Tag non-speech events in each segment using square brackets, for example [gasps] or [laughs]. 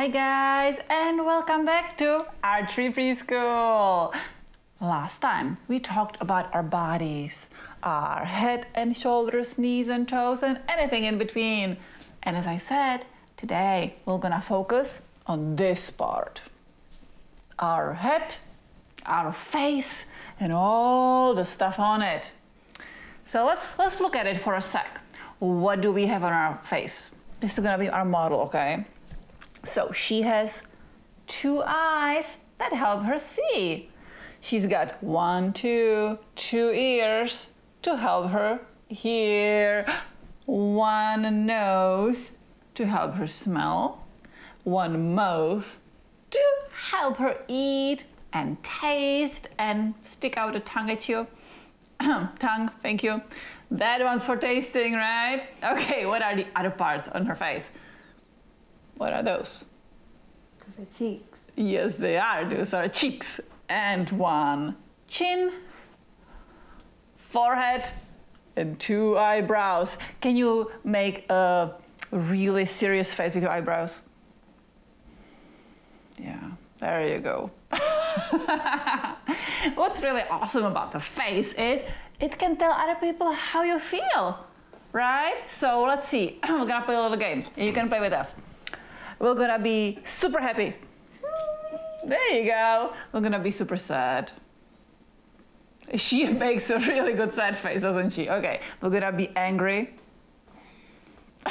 Hi guys and welcome back to Artree Preschool. Last time we talked about our bodies, our head and shoulders, knees and toes and anything in between. And as I said, today we're gonna focus on this part. Our head, our face and all the stuff on it. So let's let's look at it for a sec. What do we have on our face? This is gonna be our model, okay? So she has two eyes that help her see. She's got one, two, two ears to help her hear, one nose to help her smell, one mouth to help her eat and taste and stick out a tongue at you. [clears throat] tongue, thank you. That one's for tasting, right? Okay, what are the other parts on her face? What are those? Those are cheeks. Yes, they are. Those are cheeks. And one chin, forehead, and two eyebrows. Can you make a really serious face with your eyebrows? Yeah, there you go. [laughs] What's really awesome about the face is it can tell other people how you feel, right? So let's see. [clears throat] We're gonna play a little game. You can play with us. We're gonna be super happy. There you go. We're gonna be super sad. She [laughs] makes a really good sad face, doesn't she? Okay, we're gonna be angry. [laughs]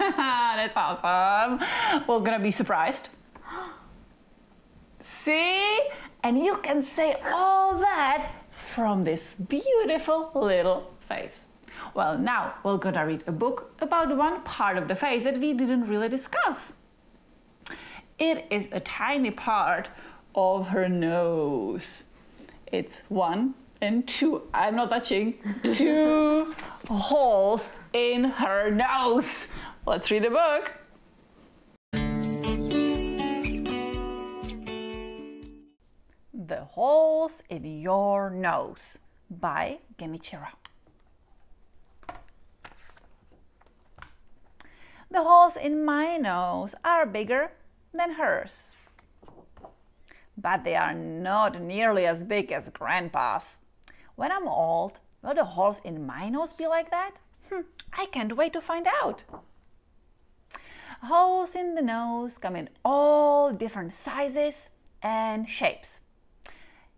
That's awesome. We're gonna be surprised. [gasps] See? And you can say all that from this beautiful little face. Well, now we're gonna read a book about one part of the face that we didn't really discuss. It is a tiny part of her nose. It's one and two, I'm not touching, [laughs] two holes in her nose. Let's read the book. The Holes in Your Nose by Genichiro. The holes in my nose are bigger than hers. But they are not nearly as big as Grandpa's. When I'm old, will the holes in my nose be like that? Hm, I can't wait to find out. Holes in the nose come in all different sizes and shapes.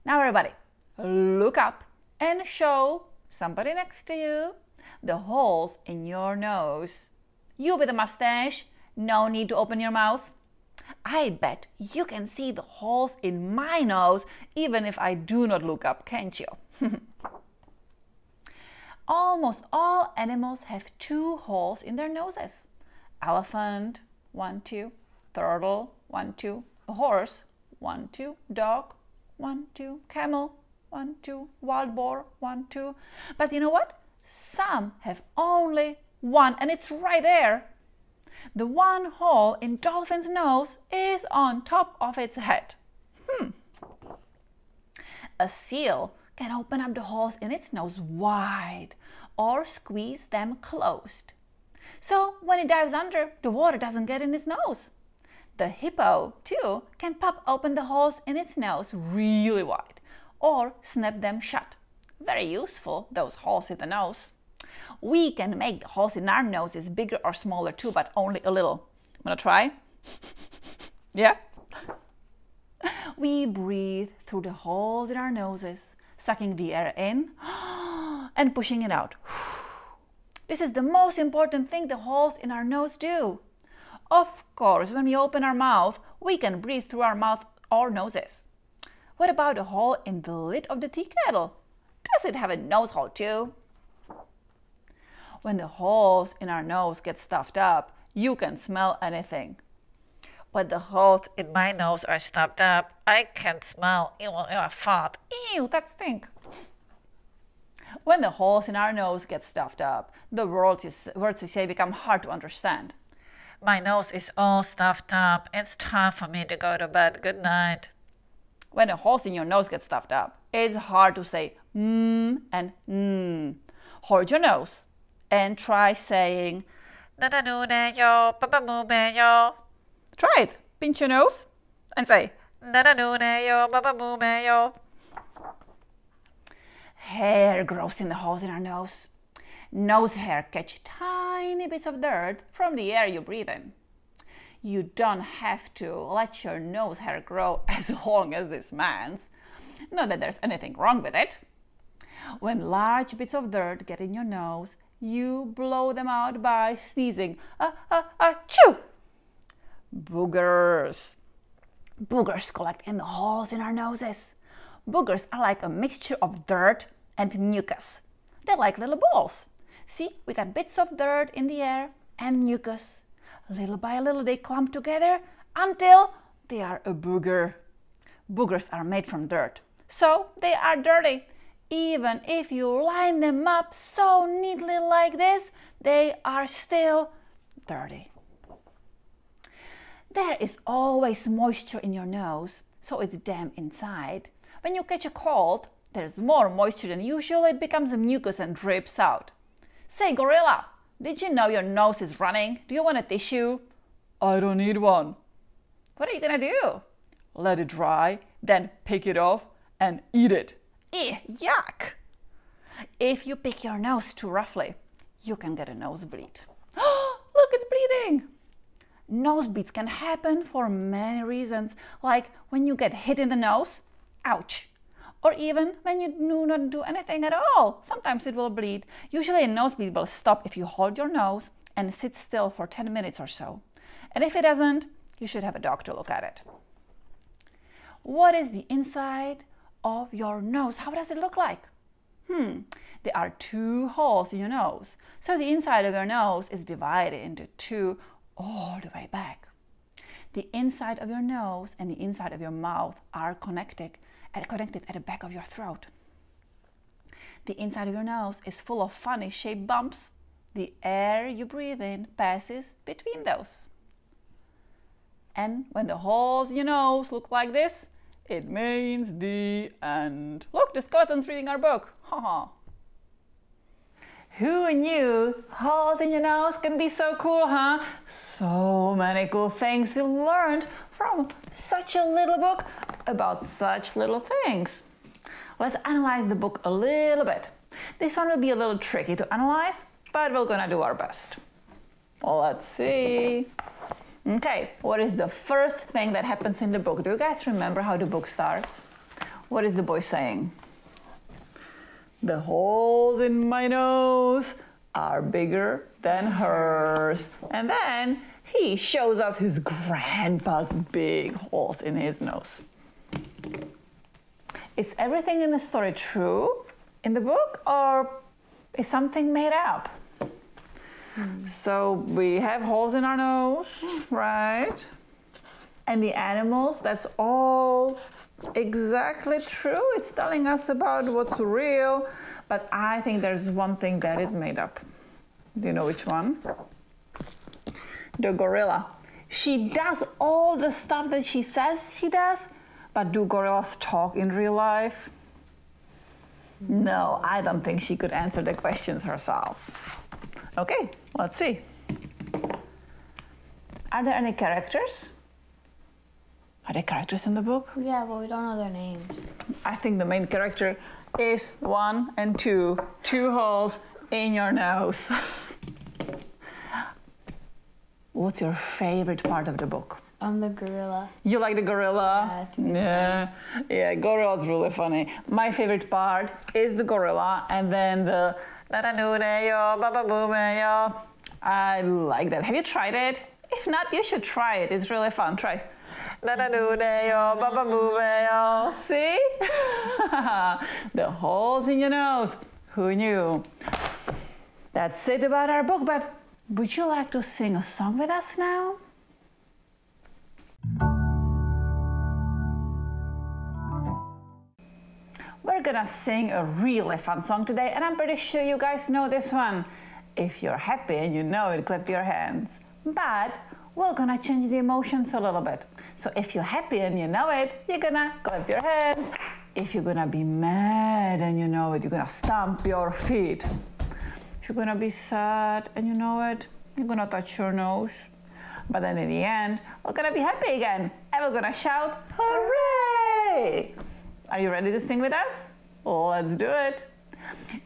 Now, everybody, look up and show somebody next to you the holes in your nose. You with a mustache, no need to open your mouth. I bet you can see the holes in my nose even if I do not look up, can't you? [laughs] Almost all animals have two holes in their noses. Elephant, one, two. Turtle, one, two. Horse, one, two. Dog, one, two. Camel, one, two. Wild boar, one, two. But you know what? Some have only one, and it's right there. The one hole in dolphin's nose is on top of its head. Hmm. A seal can open up the holes in its nose wide or squeeze them closed. So when it dives under, the water doesn't get in its nose. The hippo, too, can pop open the holes in its nose really wide or snap them shut. Very useful, those holes in the nose. We can make the holes in our noses bigger or smaller too, but only a little. I'm gonna try. [laughs] yeah? [laughs] We breathe through the holes in our noses, sucking the air in [gasps] and pushing it out. [sighs] This is the most important thing the holes in our nose do. Of course, when we open our mouth, we can breathe through our mouth or noses. What about the hole in the lid of the tea kettle? Does it have a nose hole too? When the holes in our nose get stuffed up, you can smell anything. When the holes in my nose are stuffed up, I can't smell ew, ew, fart. Ew, that stink. When the holes in our nose get stuffed up, the words you, words you say become hard to understand. My nose is all stuffed up. It's time for me to go to bed. Good night. When the holes in your nose get stuffed up, it's hard to say mmm and mmm. Hold your nose and try saying Da da do ba ba boo yo. Try it. pinch your nose and say. Hair grows in the holes in our nose. Nose hair catch tiny bits of dirt from the air you breathe in. You don't have to let your nose hair grow [laughs] as long as this man's. Not that there's anything wrong with it. When large bits of dirt get in your nose, you blow them out by sneezing. Ah, ah, ah, chew! Boogers. Boogers collect in the holes in our noses. Boogers are like a mixture of dirt and mucus. They're like little balls. See, we got bits of dirt in the air and mucus. Little by little, they clump together until they are a booger. Boogers are made from dirt, so they are dirty. Even if you line them up so neatly like this, they are still dirty. There is always moisture in your nose, so it's damp inside. When you catch a cold, there's more moisture than usual, it becomes mucus and drips out. Say, gorilla, did you know your nose is running? Do you want a tissue? I don't need one. What are you gonna do? Let it dry, then pick it off and eat it. Ew, yuck! If you pick your nose too roughly, you can get a nosebleed. [gasps] Look, it's bleeding! Nosebleeds can happen for many reasons, like when you get hit in the nose, ouch, or even when you do not do anything at all. Sometimes it will bleed. Usually, a nosebleed will stop if you hold your nose and sit still for 10 minutes or so. And if it doesn't, you should have a doctor look at it. What is the inside of your nose? How does it look like? Hmm, there are two holes in your nose. So the inside of your nose is divided into two all the way back. The inside of your nose and the inside of your mouth are connected connected at the back of your throat. The inside of your nose is full of funny shaped bumps. The air you breathe in passes between those. And when the holes in your nose look like this, it means the end. Look, the skeleton's reading our book. Haha. Who knew holes in your nose can be so cool, huh? So many cool things we learned from such a little book about such little things. Let's analyze the book a little bit. This one will be a little tricky to analyze, but we're gonna do our best. Let's see. Okay, what is the first thing that happens in the book? Do you guys remember how the book starts? What is the boy saying? The holes in my nose are bigger than hers. And then he shows us his grandpa's big holes in his nose. Is everything in the story true in the book or is something made up? Mm. So we have holes in our nose, right? And the animals, that's all exactly true. It's telling us about what's real, but I think there's one thing that is made up. Do you know which one? The gorilla. She does all the stuff that she says she does, but do gorillas talk in real life? No, I don't think she could answer the questions herself. Okay, let's see. Are there any characters? Are there characters in the book? Yeah, but we don't know their names. I think the main character is one and two. Two holes in your nose. [laughs] What's your favorite part of the book? I'm the gorilla. You like the gorilla? Yeah, yeah, yeah. Gorilla's really funny. My favorite part is the gorilla, and then the I like that. Have you tried it? If not, you should try it. It's really fun. Try. See? the holes in your nose. Who knew? That's it about our book, but would you like to sing a song with us now? We're gonna sing a really fun song today, and I'm pretty sure you guys know this one. If you're happy and you know it, clap your hands. But we're gonna change the emotions a little bit. So if you're happy and you know it, you're gonna clap your hands. If you're gonna be mad and you know it, you're gonna stamp your feet. If you're gonna be sad and you know it, you're gonna touch your nose. But then in the end, we're gonna be happy again and we're gonna shout, Hooray! Are you ready to sing with us? Let's do it.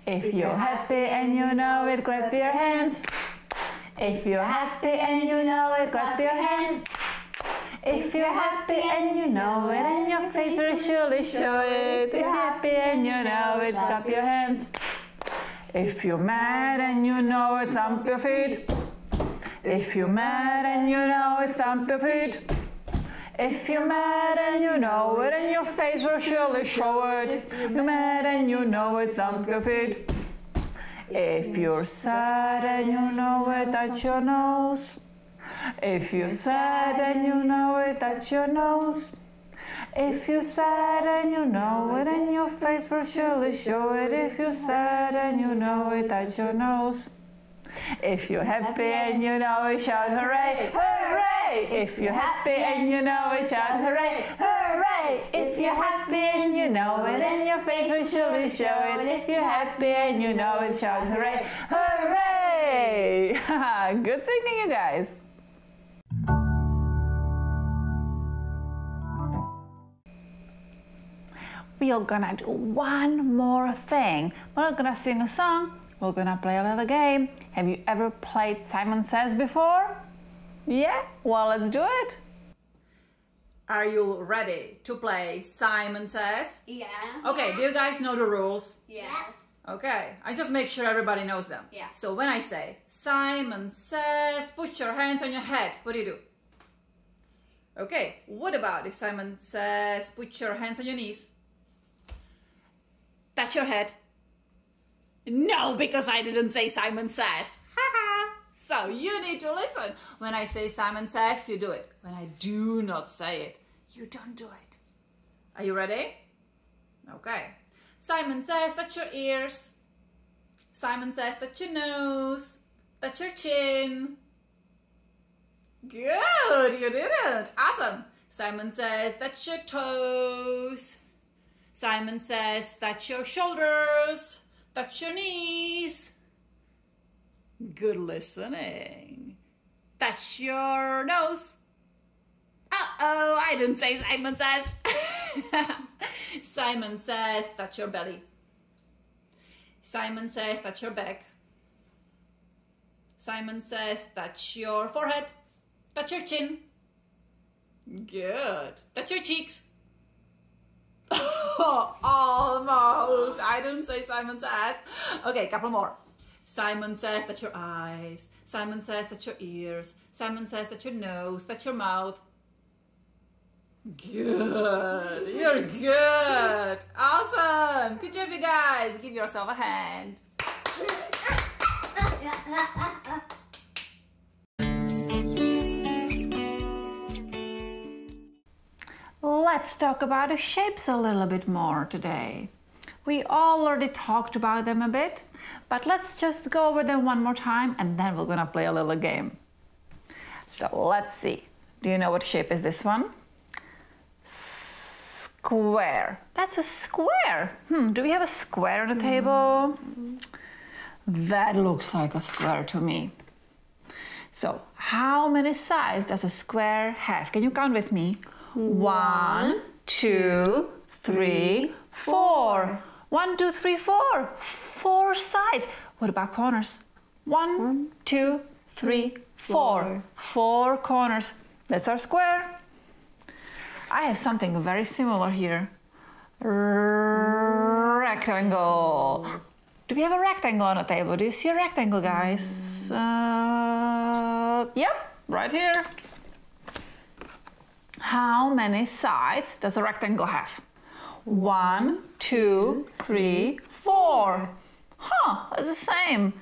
If you're happy and you know it, clap your hands. If you're happy and you know it, clap your hands. If you're happy and you know it, and your face will surely show it. If you're happy and you know it, clap your hands. If you're mad and you know it, stamp your feet. If you're mad and you know it, stamp your feet. If you're mad and you know it, and your face will surely show it. If you're mad and you know it, stamp your feet. If you're sad and you know it, touch your nose. If you're sad and you know it, touch your nose. If you're sad and you know it, and your face will surely show it. If you're sad and you know it, touch your nose. If you're happy and you know it, shout hooray, hooray! If you're happy and you know it, shout hooray, hooray! If you're happy and you know it, and your face will surely show it. If you're happy and you know it, shout hooray, hooray! [laughs] Good singing, you guys. We are gonna do one more thing. We're not gonna sing a song, we're gonna play a little game. Have you ever played Simon Says before? Yeah? Well, let's do it. Are you ready to play Simon Says? Yeah. Okay, do you guys know the rules? Yeah. Okay, I just make sure everybody knows them. Yeah. So when I say Simon says, put your hands on your head, what do you do? Okay, what about if Simon says, put your hands on your knees? Touch your head. No, because I didn't say Simon says. Ha so you need to listen. When I say Simon says, you do it. When I do not say it, you don't do it. Are you ready? Okay. Simon says, touch your ears. Simon says, touch your nose. Touch your chin. Good, you did it. Awesome. Simon says, touch your toes. Simon says, touch your shoulders. Touch your knees. Good listening. Touch your nose. Uh oh, I didn't say Simon says. [laughs] Simon says, touch your belly. Simon says, touch your back. Simon says, touch your forehead. Touch your chin. Good. Touch your cheeks. [laughs] Almost. I didn't say Simon says. Okay, couple more. Simon says that your eyes. Simon says that your ears. Simon says that your nose. That your mouth. Good. You're good. Awesome. Good job, you guys. Give yourself a hand. [laughs] Let's talk about the shapes a little bit more today. We already talked about them a bit, but let's just go over them one more time and then we're gonna play a little game. So let's see. Do you know what shape is this one? Square. That's a square. Hmm, do we have a square on the table? That looks like a square to me. So, how many sides does a square have? Can you count with me? One, two, three, four. One, two, three, four. Four sides. What about corners? One, two, three, four. Four corners. That's our square. I have something very similar here. Rectangle. Do we have a rectangle on the table? Do you see a rectangle, guys? Uh, yep, right here. How many sides does a rectangle have? One, two, three, four. Huh, it's the same.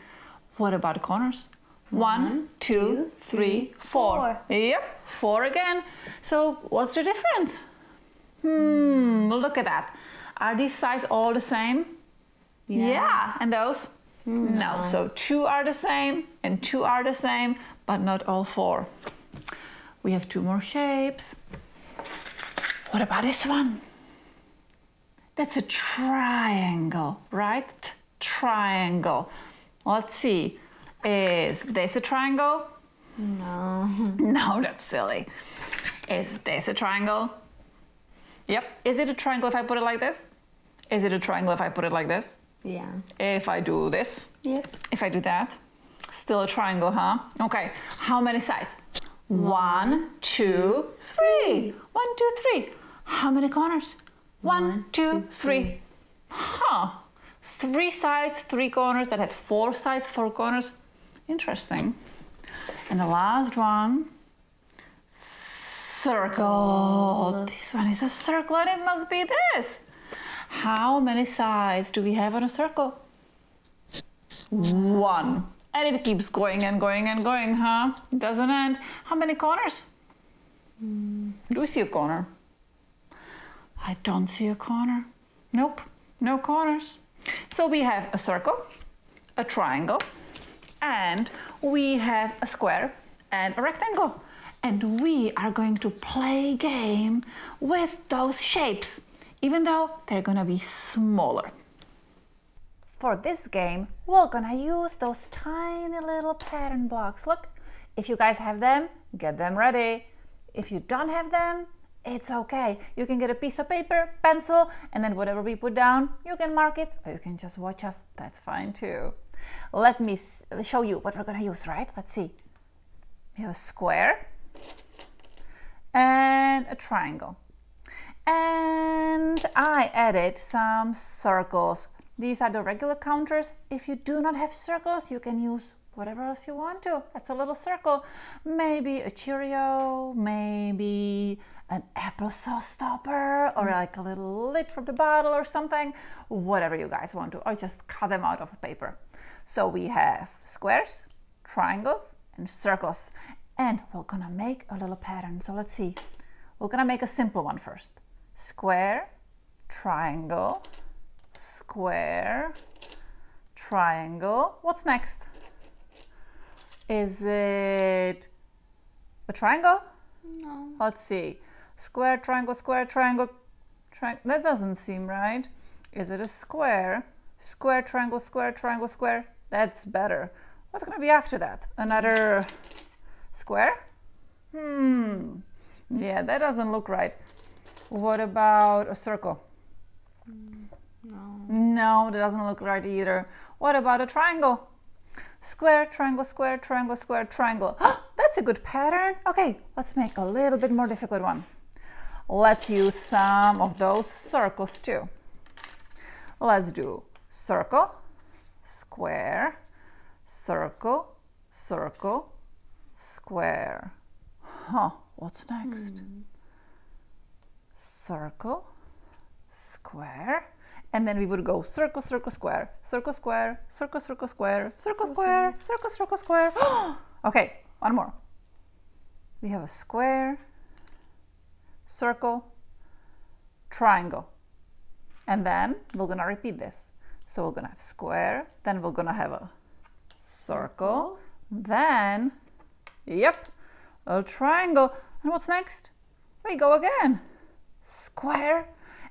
What about the corners? One, two, three, four. Yep, four again. So what's the difference? Hmm, look at that. Are these sides all the same? Yeah. And those? No. So two are the same and two are the same, but not all four. We have two more shapes. What about this one? That's a triangle, right? Triangle. Let's see. Is this a triangle? No. [laughs] No, that's silly. Is this a triangle? Yep. Is it a triangle if I put it like this? Is it a triangle if I put it like this? Yeah. If I do this? Yep. If I do that? Still a triangle, huh? Okay. How many sides? One, two, three. One, two, three. How many corners? One, two, three. Huh. Three sides, three corners that had four sides, four corners. Interesting. And the last one, circle. This one is a circle and it must be this. How many sides do we have on a circle? One. And it keeps going and going and going, huh? It doesn't end. How many corners? Hmm, do we see a corner? I don't see a corner. Nope, no corners. So we have a circle, a triangle, and we have a square and a rectangle. And we are going to play game with those shapes, even though they're gonna be smaller. For this game, we're gonna use those tiny little pattern blocks. Look, if you guys have them, get them ready. If you don't have them, it's okay. You can get a piece of paper, pencil, and then whatever we put down, you can mark it, or you can just watch us. That's fine too. Let me show you what we're gonna use, right? Let's see. We have a square and a triangle. And I added some circles. These are the regular counters. If you do not have circles, you can use whatever else you want to. That's a little circle. Maybe a Cheerio, maybe an applesauce stopper, or mm. like a little lid from the bottle or something. Whatever you guys want to, or just cut them out of paper. So we have squares, triangles, and circles. And we're gonna make a little pattern. So let's see. We're gonna make a simple one first. Square, triangle, square, triangle. What's next? Is it a triangle? No. Let's see. Square, triangle, square, triangle. Tri- that doesn't seem right. Is it a square? Square, triangle, square, triangle, square. That's better. What's going to be after that? Another square? Hmm. Yeah, that doesn't look right. What about a circle? No. No, that doesn't look right either. What about a triangle? Square, triangle, square, triangle, square, triangle. [gasps] That's a good pattern. Okay, let's make a little bit more difficult one. Let's use some of those circles too. Let's do circle, square, circle, circle, square. Huh, what's next? Hmm. Circle, square, and then we would go circle, circle, square, circle, square, circle, circle, square, circle, square, circle, circle, square. [gasps] okay, one more. We have a square, circle, triangle. And then we're gonna repeat this. So we're gonna have square, then we're gonna have a circle, then, yep, a triangle. And what's next? We go again. Square,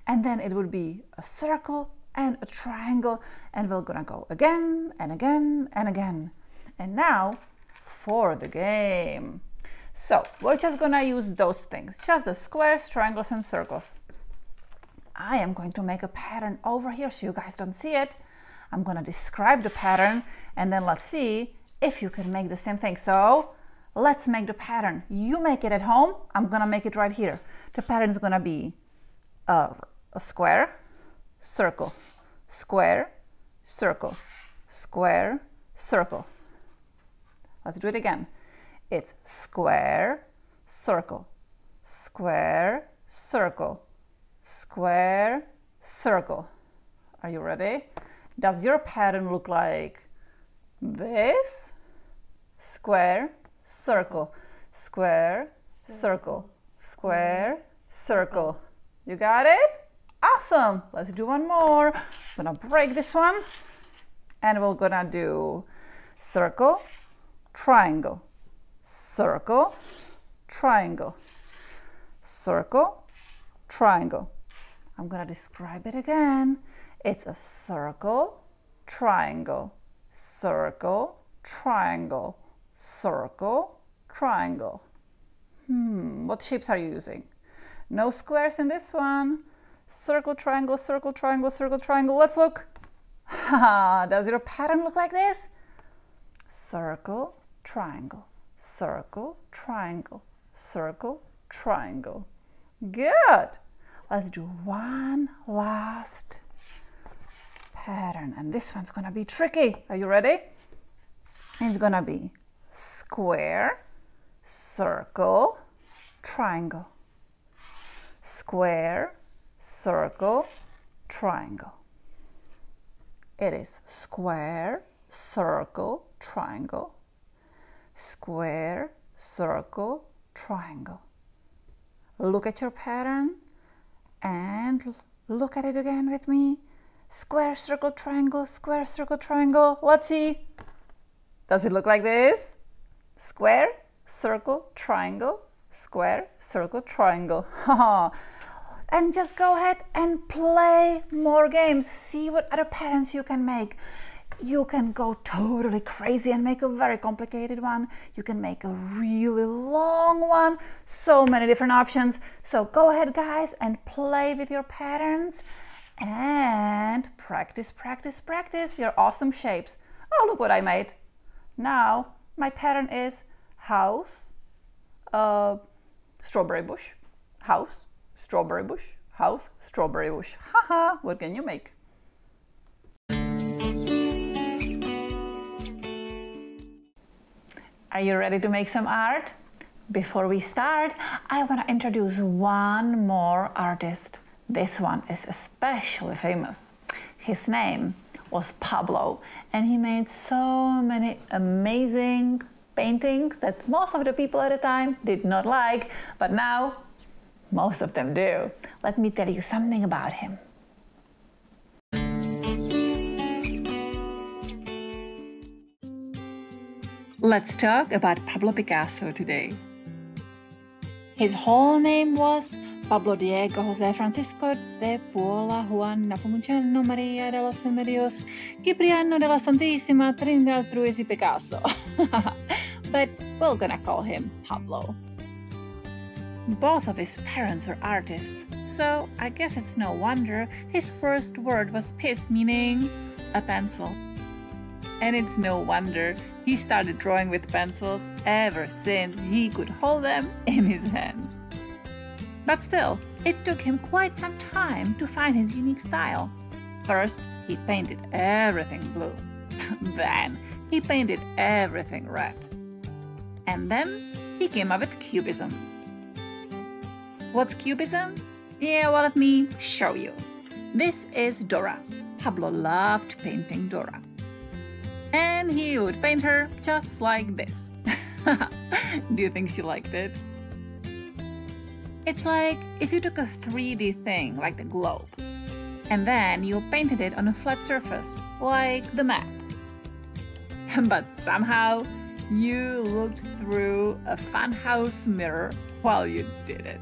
and then it would be a circle and a triangle, and we're gonna go again and again and again. And now for the game. So we're just gonna use those things, just the squares, triangles, and circles. I am going to make a pattern over here so you guys don't see it. I'm gonna describe the pattern and then let's see if you can make the same thing. So let's make the pattern. You make it at home. I'm gonna make it right here. The pattern is gonna be a, a square, circle, square, circle, square, circle. Let's do it again. It's square, circle, square, circle, square, circle. Are you ready? Does your pattern look like this? Square, circle, square, circle, square, circle. You got it? Awesome. Let's do one more. I'm gonna break this one and we're gonna do circle, triangle, circle, triangle, circle, triangle. I'm gonna describe it again. It's a circle, triangle, circle, triangle, circle, triangle. Hmm, what shapes are you using? No squares in this one. Circle, triangle, circle, triangle, circle, triangle. Let's look. [laughs] Does your pattern look like this? Circle, triangle, circle, triangle, circle, triangle. Good. Let's do one last pattern. And this one's gonna be tricky. Are you ready? It's gonna be square, circle, triangle. Square, circle, triangle. It is square, circle, triangle. Square, circle, triangle. Look at your pattern and look at it again with me. Square, circle, triangle, square, circle, triangle. Let's see. Does it look like this? Square, circle, triangle, square, circle, triangle. [laughs] and just go ahead and play more games. See what other patterns you can make. You can go totally crazy and make a very complicated one. You can make a really long one. So many different options. So go ahead, guys, and play with your patterns and practice, practice, practice your awesome shapes. Oh, look what I made. Now my pattern is house, uh, strawberry bush, house, strawberry bush, house, strawberry bush. [laughs] Haha, what can you make? Are you ready to make some art? Before we start, I want to introduce one more artist. This one is especially famous. His name was Pablo, and he made so many amazing paintings that most of the people at the time did not like, but now most of them do. Let me tell you something about him. Let's talk about Pablo Picasso today. His whole name was Pablo Diego José Francisco de Paula Juan Nepomuceno Maria de los Remedios Cipriano de la Santísima Trinidad Ruiz y Picasso. [laughs] but we're gonna call him Pablo. Both of his parents were artists, so I guess it's no wonder his first word was piz, meaning a pencil. And it's no wonder he started drawing with pencils ever since he could hold them in his hands. But still, it took him quite some time to find his unique style. First, he painted everything blue. [laughs] then, he painted everything red. And then, he came up with Cubism. What's Cubism? Yeah, well, let me show you. This is Dora. Pablo loved painting Dora and he would paint her just like this. [laughs] Do you think she liked it? It's like if you took a 3D thing like the globe and then you painted it on a flat surface like the map. [laughs] but somehow you looked through a funhouse mirror while you did it.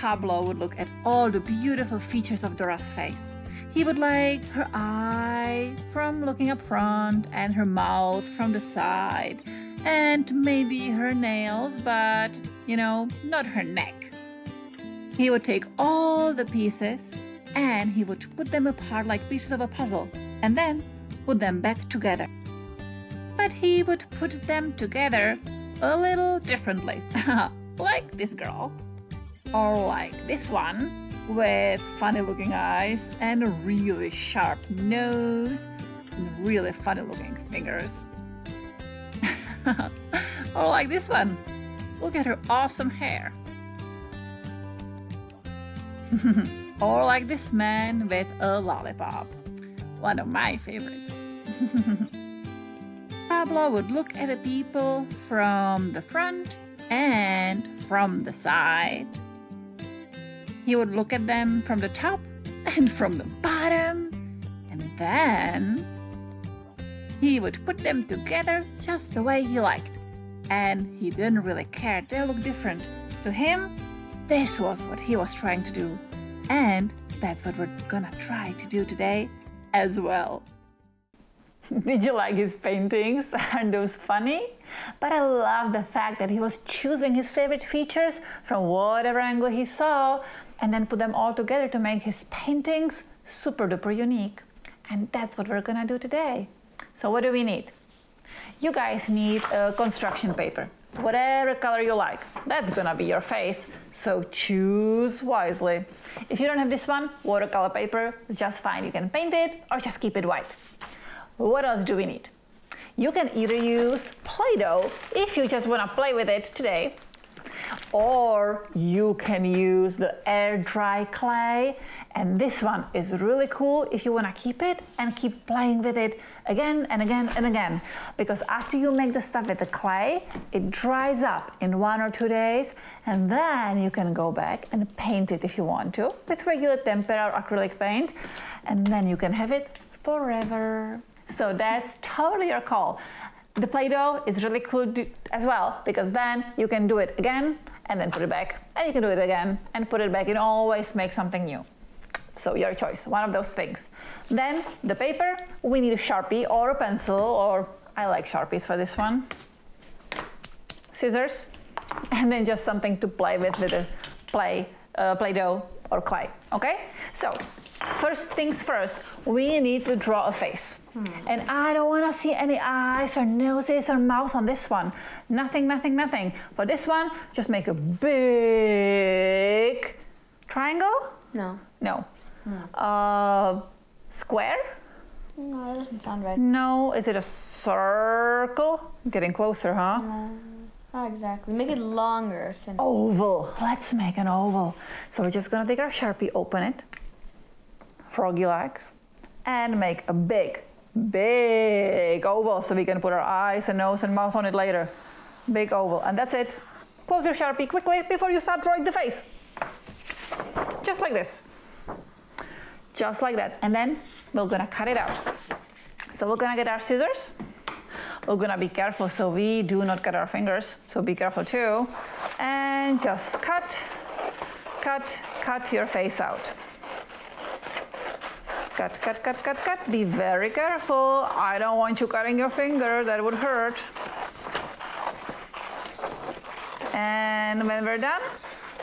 Pablo would look at all the beautiful features of Dora's face he would like her eye from looking up front and her mouth from the side and maybe her nails, but you know, not her neck. He would take all the pieces and he would put them apart like pieces of a puzzle and then put them back together. But he would put them together a little differently, [laughs] like this girl, or like this one with funny looking eyes and a really sharp nose and really funny looking fingers. [laughs] or like this one. Look at her awesome hair. [laughs] or like this man with a lollipop. One of my favorites. [laughs] Pablo would look at the people from the front and from the side he would look at them from the top and from the bottom, and then he would put them together just the way he liked. And he didn't really care, they looked different. To him, this was what he was trying to do. And that's what we're gonna try to do today as well. [laughs] Did you like his paintings? [laughs] Aren't those funny? But I love the fact that he was choosing his favorite features from whatever angle he saw and then put them all together to make his paintings super duper unique. And that's what we're gonna do today. So, what do we need? You guys need a construction paper, whatever color you like. That's gonna be your face, so choose wisely. If you don't have this one, watercolor paper is just fine. You can paint it or just keep it white. What else do we need? You can either use Play-Doh if you just wanna play with it today, or you can use the air dry clay. And this one is really cool if you want to keep it and keep playing with it again and again and again. Because after you make the stuff with the clay it dries up in one or two days. And then you can go back and paint it if you want to with regular tempera or acrylic paint. And then you can have it forever. So that's totally your call. The Play-Doh is really cool as well because then you can do it again and then put it back and you can do it again and put it back. You always make something new. So your choice, one of those things. Then the paper, we need a Sharpie or a pencil or I like Sharpies for this one. Scissors [laughs] and then just something to play with with a play, uh, Play-Doh or clay, okay? So first things first, we need to draw a face. Hmm. And I don't want to see any eyes or noses or mouth on this one. Nothing, nothing, nothing. For this one, just make a big triangle. No. No. Hmm. Uh, square? No, that doesn't sound right. No. Is it a circle? Getting closer, huh? No. Not exactly. Make it longer. Oval. Let's make an oval. So we're just gonna take our Sharpie, open it, froggy legs, and make a big big oval so we can put our eyes and nose and mouth on it later. Big oval, and that's it. Close your Sharpie quickly before you start drawing the face. Just like this. Just like that. And then we're gonna cut it out. So we're gonna get our scissors. We're gonna be careful so we do not cut our fingers. So be careful too. And just cut, cut, cut your face out. Cut, cut, cut, cut, cut. Be very careful. I don't want you cutting your finger. That would hurt. And when we're done,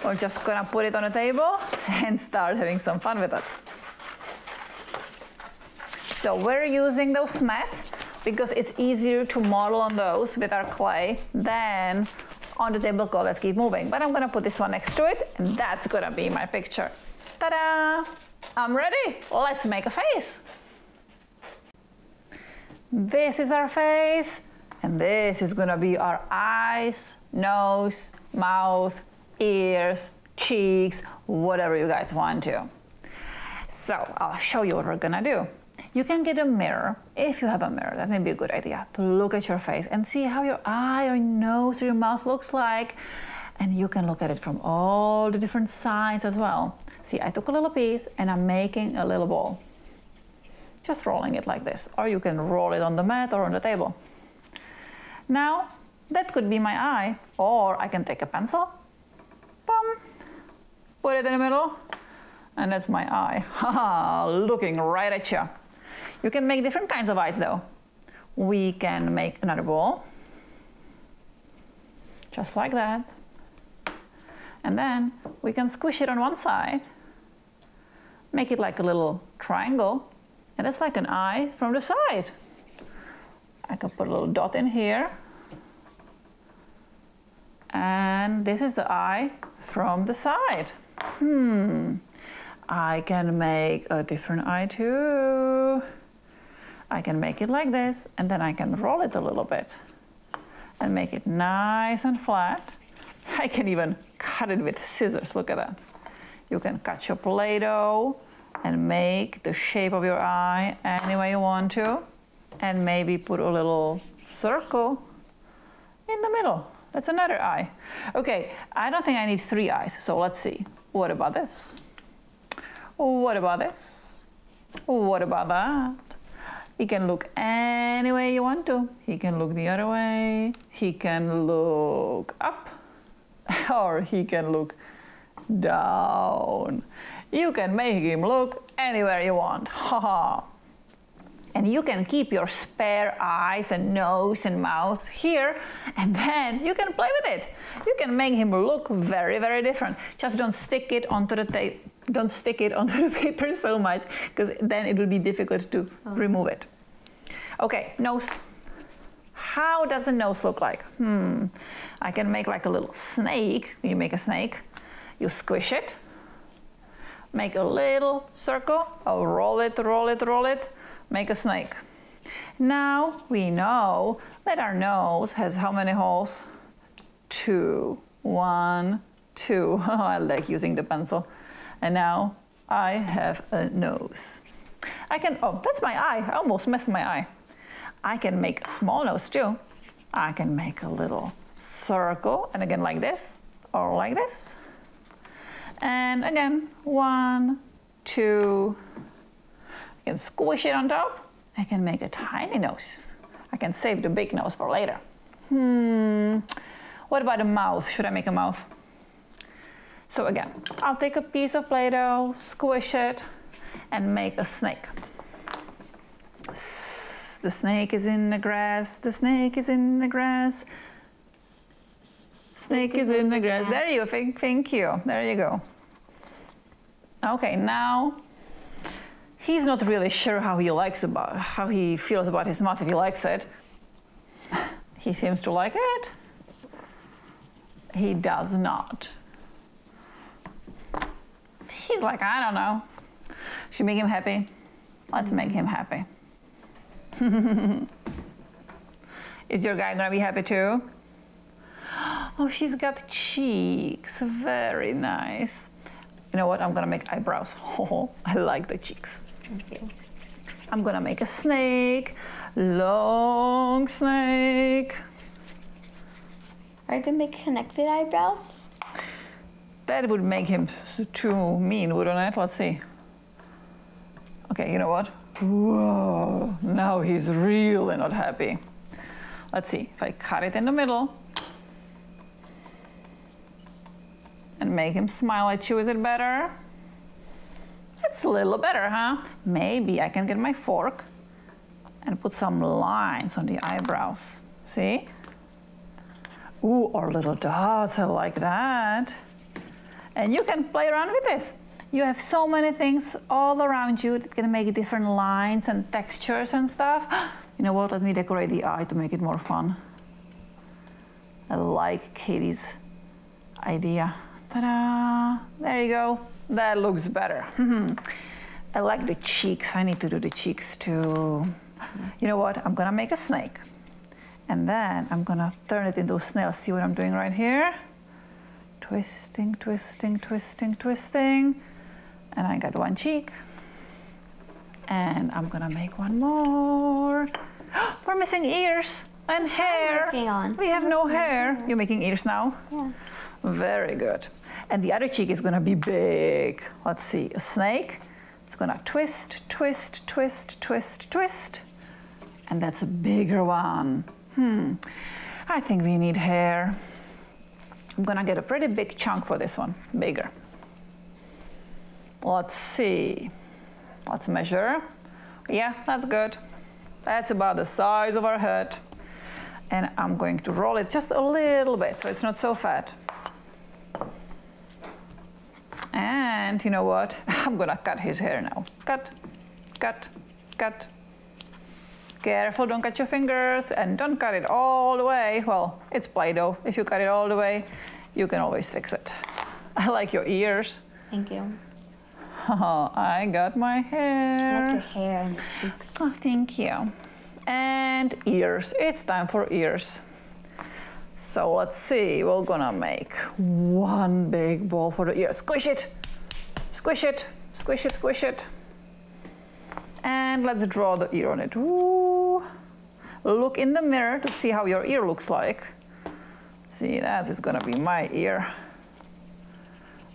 we're just gonna put it on a table [laughs] and start having some fun with it. So we're using those mats because it's easier to model on those with our clay than on the tablecloth. Let's keep moving. But I'm gonna put this one next to it and that's gonna be my picture. Ta-da! I'm ready. Let's make a face. This is our face, and this is gonna be our eyes, nose, mouth, ears, cheeks, whatever you guys want to. So I'll show you what we're gonna do. You can get a mirror, if you have a mirror, that may be a good idea, to look at your face and see how your eye or your nose or your mouth looks like. And you can look at it from all the different sides as well. See, I took a little piece and I'm making a little ball. Just rolling it like this. Or you can roll it on the mat or on the table. Now, that could be my eye. Or I can take a pencil, boom, put it in the middle, and that's my eye. [laughs] Haha, looking right at you. You can make different kinds of eyes though. We can make another ball, just like that. And then we can squish it on one side make it like a little triangle, and it's like an eye from the side. I can put a little dot in here. And this is the eye from the side. Hmm, I can make a different eye too. I can make it like this, and then I can roll it a little bit and make it nice and flat. [laughs] I can even cut it with scissors, look at that. You can cut your Play-Doh and make the shape of your eye any way you want to. And maybe put a little circle in the middle. That's another eye. Okay, I don't think I need three eyes, so let's see. What about this? What about this? What about that? He can look any way you want to. He can look the other way. He can look up. [laughs] Or he can look down. You can make him look anywhere you want. Haha. And you can keep your spare eyes and nose and mouth here, and then you can play with it. You can make him look very, very different. Just don't stick it onto the tape. Don't stick it [laughs] onto the paper so much, because then it will be difficult to remove it. Okay, nose. How does the nose look like? Hmm. I can make like a little snake. You make a snake, you squish it, make a little circle, I'll roll it, roll it, roll it, make a snake. Now we know that our nose has how many holes? Two. One, two. [laughs] I like using the pencil. And now I have a nose. I can, oh, that's my eye. I almost missed my eye. I can make a small nose too. I can make a little circle, and again like this, or like this. And again, one, two. I can squish it on top. I can make a tiny nose. I can save the big nose for later. Hmm. What about a mouth? Should I make a mouth? So again, I'll take a piece of Play-Doh, squish it, and make a snake. The snake is in the grass. The snake is in the grass. Snake is in the grass. There you. Thank, thank you. There you go. Okay, now he's not really sure how he likes about how he feels about his mouth if he likes it. He seems to like it. He does not. He's like, I don't know. Should make him happy. Let's make him happy. [laughs] Is your guy gonna be happy too? [gasps] Oh, she's got cheeks. Very nice. You know what? I'm gonna make eyebrows. Oh, [laughs] I like the cheeks. Thank you. I'm gonna make a snake. Long snake. Are you gonna make connected eyebrows? That would make him too mean, wouldn't it? Let's see. Okay, you know what? Whoa, now he's really not happy. Let's see, if I cut it in the middle and make him smile at you, is it better? It's a little better, huh? Maybe I can get my fork and put some lines on the eyebrows. See? Ooh, or little dots, I like that. And you can play around with this. You have so many things all around you that can make different lines and textures and stuff. [gasps] You know what? Let me decorate the eye to make it more fun. I like Katie's idea. Ta-da! There you go. That looks better. Hmm. I like the cheeks. I need to do the cheeks too. You know what? I'm gonna make a snake. And then I'm gonna turn it into a snail. See what I'm doing right here? Twisting, twisting, twisting, twisting. And I got one cheek. And I'm gonna make one more. [gasps] We're missing ears and hair. We have no hair. You're making ears now? Yeah. Very good. And the other cheek is gonna be big. Let's see, a snake. It's gonna twist, twist, twist, twist, twist. And that's a bigger one. Hmm. I think we need hair. I'm gonna get a pretty big chunk for this one, bigger. Let's see. Let's measure. Yeah, that's good. That's about the size of our head. And I'm going to roll it just a little bit so it's not so fat. And you know what? [laughs] I'm gonna cut his hair now. Cut, cut, cut. Careful, don't cut your fingers and don't cut it all the way. Well, it's Play-Doh. If you cut it all the way, you can always fix it. [laughs] I like your ears. Thank you. Oh, [laughs] I got my I like hair. your hair and cheeks. Oh, thank you. And ears. It's time for ears. So let's see. We're gonna make one big ball for the ear. Squish it. Squish it. Squish it. Squish it. And let's draw the ear on it. Ooh. Look in the mirror to see how your ear looks like. See, that is gonna be my ear.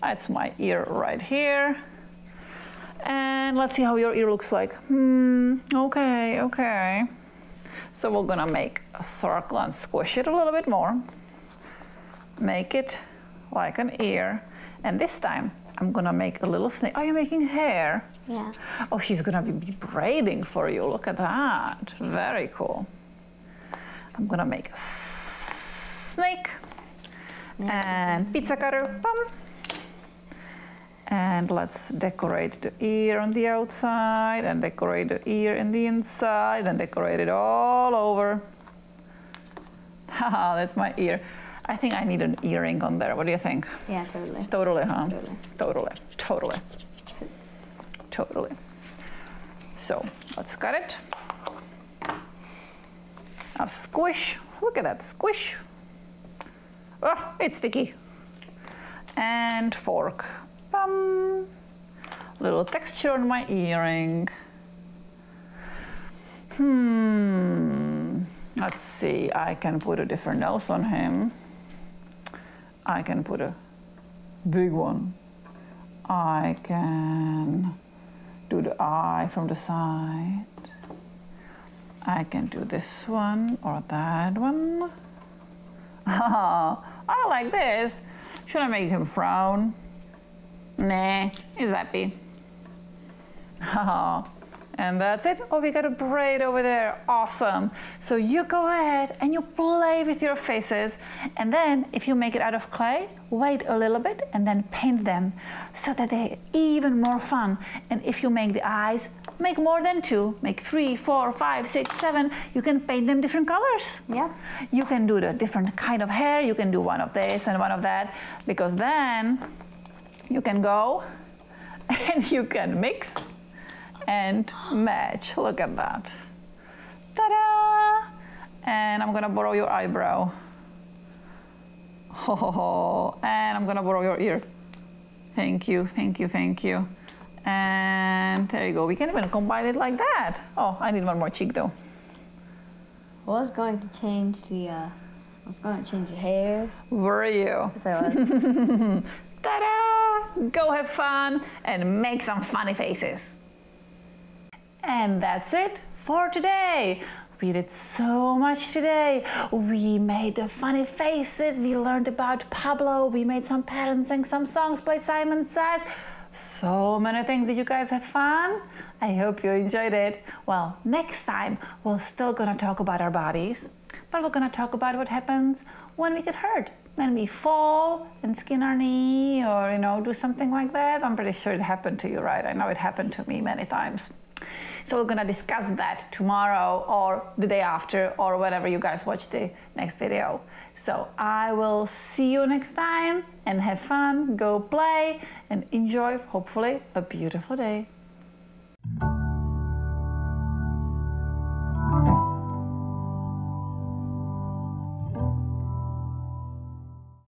That's my ear right here. And let's see how your ear looks like. Hmm, okay, okay. So we're gonna make a circle and squish it a little bit more. Make it like an ear. And this time I'm gonna make a little snake. Are you making hair? Yeah. Oh, she's gonna be braiding for you. Look at that. Very cool. I'm gonna make a snake and mm-hmm. pizza cutter. Bum. And let's decorate the ear on the outside and decorate the ear in the inside and decorate it all over. Haha, [laughs] that's my ear. I think I need an earring on there. What do you think? Yeah, totally. Totally, huh? Totally. Totally. Totally. Totally. So let's cut it. Now squish. Look at that. Squish. Oh, it's sticky. And fork. Bum. Little texture on my earring. Hmm. Let's see. I can put a different nose on him. I can put a big one. I can do the eye from the side. I can do this one or that one. [laughs] I like this. Should I make him frown? Nah, he's happy. [laughs] and that's it. Oh, we got a braid over there. Awesome. So you go ahead and you play with your faces. And then if you make it out of clay, wait a little bit and then paint them so that they're even more fun. And if you make the eyes, make more than two. Make three, four, five, six, seven. You can paint them different colors. Yeah. You can do the different kind of hair. You can do one of this and one of that because then you can go [laughs] and you can mix and match. Look at that. Ta-da! And I'm gonna borrow your eyebrow. Oh, and I'm gonna borrow your ear. Thank you, thank you, thank you. And there you go. We can even combine it like that. Oh, I need one more cheek though. I was going to change the. Uh, I was going to change the hair. Were you? So I was. [laughs] Ta-da! Go have fun and make some funny faces. And that's it for today. We did so much today. We made funny faces. We learned about Pablo. We made some patterns, sang some songs, played Simon Says. So many things. Did you guys have fun? I hope you enjoyed it. Well, next time we're still gonna talk about our bodies, but we're gonna talk about what happens when we get hurt. When we fall and skin our knee or you know do something like that. I'm pretty sure it happened to you, right? I know it happened to me many times. So we're gonna discuss that tomorrow or the day after or whenever you guys watch the next video. So I will see you next time and have fun, go play and enjoy hopefully a beautiful day.